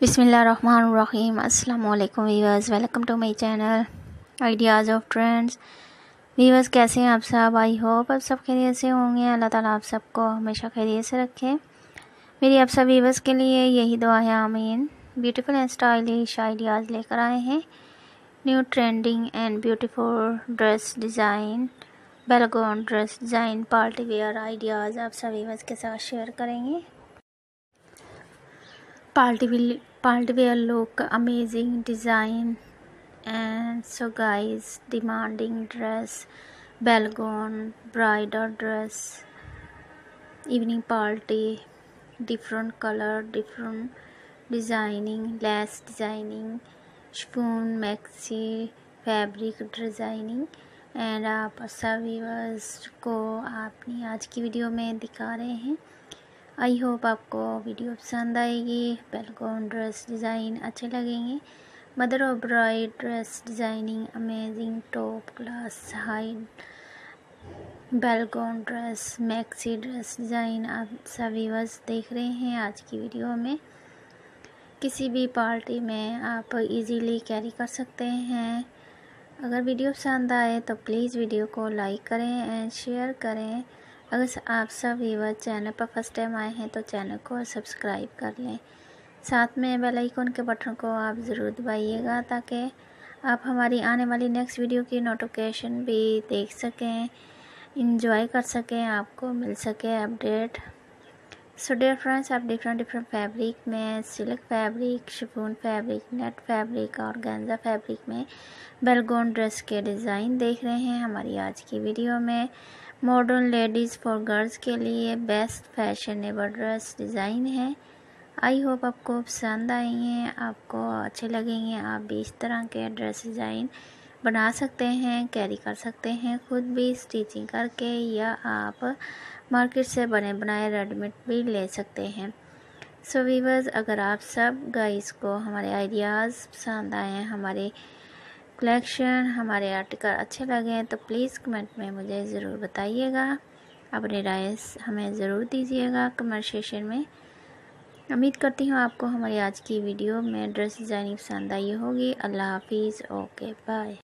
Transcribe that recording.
बिसमीम अल्लाम viewers, welcome to my channel, ideas of trends. Viewers, कैसे हैं आप सब? आई होप आप सब खैरियत से होंगे। अल्लाह ताला आप सबको हमेशा खैरियत से रखे। मेरी आप सब वीवर्स के लिए यही दुआ है, आमीन। ब्यूटीफुल एंड स्टाइलिश आइडियाज़ लेकर आए हैं। New trending and beautiful dress design, bell gown dress design, party wear ideas आप सब वीवर्स के साथ शेयर करेंगे। पार्टीविल partywear look amazing design and so guys demanding dress bell gown bridal dress evening party different colour different designing lace designing spoon maxi fabric designing and आप सभी को आपने आज की वीडियो में दिखा रहे हैं। आई होप आपको वीडियो पसंद आएगी बेलगोन ड्रेस डिज़ाइन अच्छे लगेंगे। Mother of bride dress designing amazing top class high bell gown dress maxi dress design आप सभी बस देख रहे हैं आज की वीडियो में। किसी भी पार्टी में आप इजीली कैरी कर सकते हैं। अगर वीडियो पसंद आए तो प्लीज़ वीडियो को लाइक करें एंड शेयर करें। अगर आप सब व्यूवर चैनल पर फ़र्स्ट टाइम आए हैं तो चैनल को सब्सक्राइब कर लें। साथ में बेल आइकन के बटन को आप ज़रूर दबाइएगा ताकि आप हमारी आने वाली नेक्स्ट वीडियो की नोटिफिकेशन भी देख सकें इंजॉय कर सकें, आपको मिल सके अपडेट सो डियर फ्रेंड्स आप डिफरेंट डिफरेंट फैब्रिक में silk fabric chiffon fabric net fabric और गेंजा फैब्रिक में बेलगोन ड्रेस के डिज़ाइन देख रहे हैं हमारी आज की वीडियो में। मॉडर्न लेडीज़ फॉर गर्ल्स के लिए बेस्ट फैशनेबल ड्रेस डिज़ाइन है। आई होप आपको पसंद आई हैं, आपको अच्छे लगेंगे, आप भी इस तरह के ड्रेस डिज़ाइन बना सकते हैं, कैरी कर सकते हैं, खुद भी स्टिचिंग करके या आप मार्केट से बने बनाए रेडीमेड भी ले सकते हैं। सो so वीवर्स अगर आप सब गाइस को हमारे आइडियाज़ पसंद आए हैं, हमारे कलेक्शन हमारे आर्टिकल अच्छे लगे हैं तो प्लीज़ कमेंट में मुझे ज़रूर बताइएगा। अपनी राय हमें ज़रूर दीजिएगा कमेंट सेशन में। उम्मीद करती हूँ आपको हमारी आज की वीडियो में ड्रेस डिज़ाइनिंग पसंद आई होगी। अल्लाह हाफिज़ ओके बाय